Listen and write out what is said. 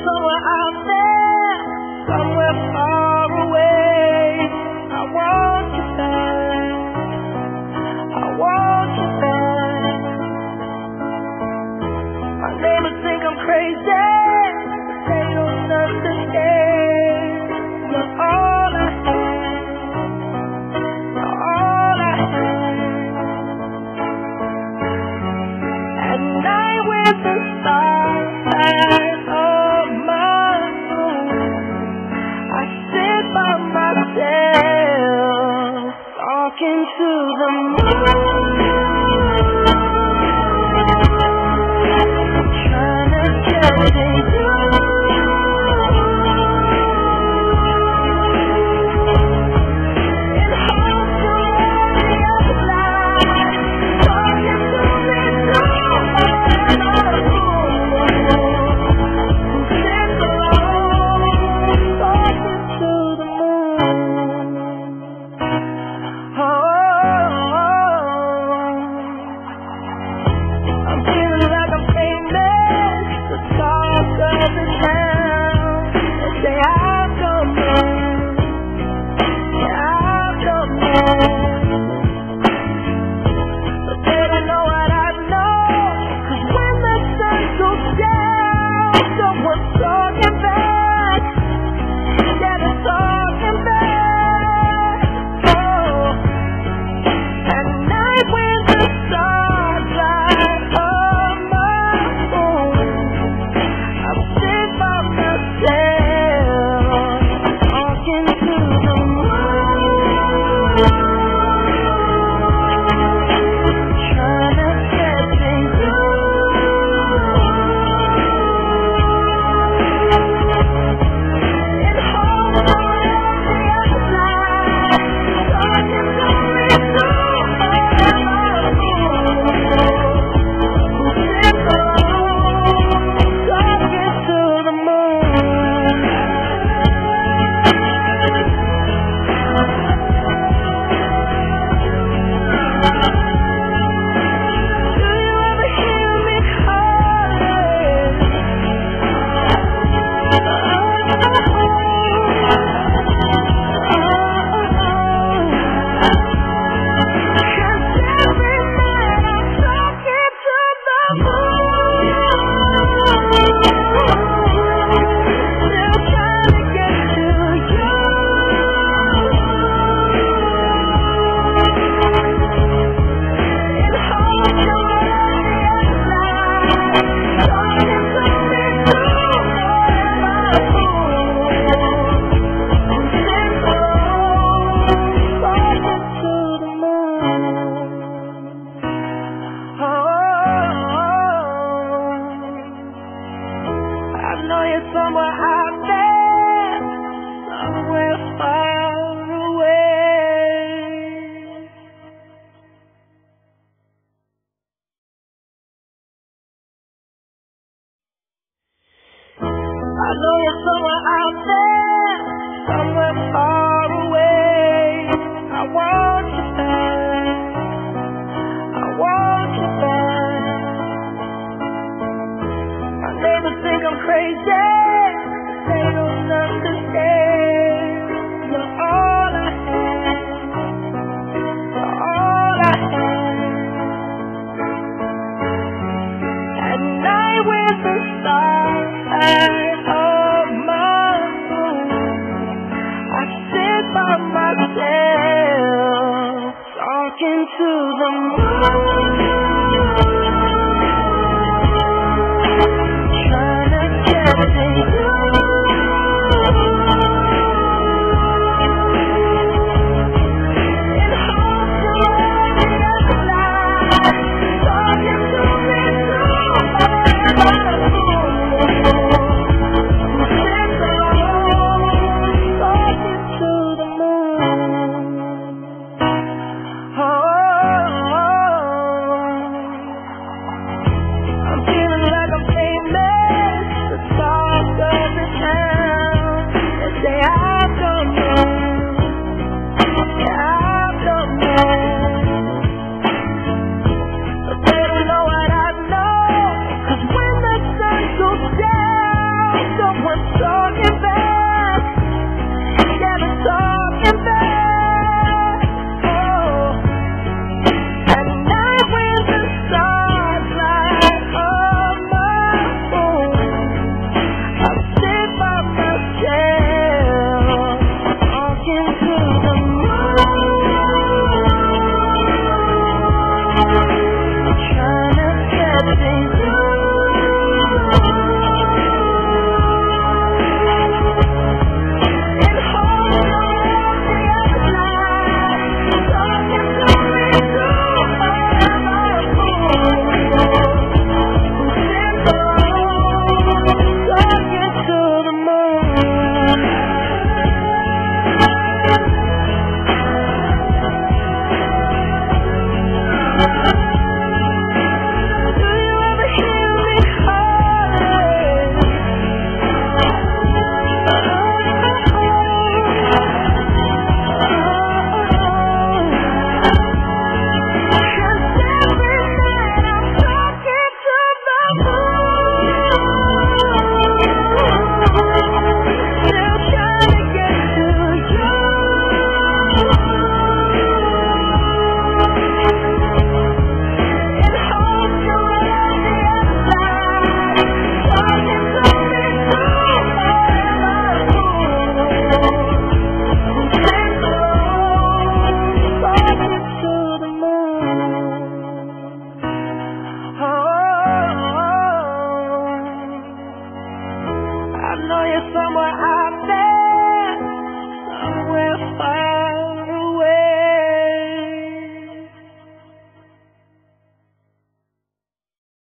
so I Into the moon. Trying to catch it. somewhere out there, somewhere far away. I know you're somewhere out there, somewhere far away. I want. walking to the moon.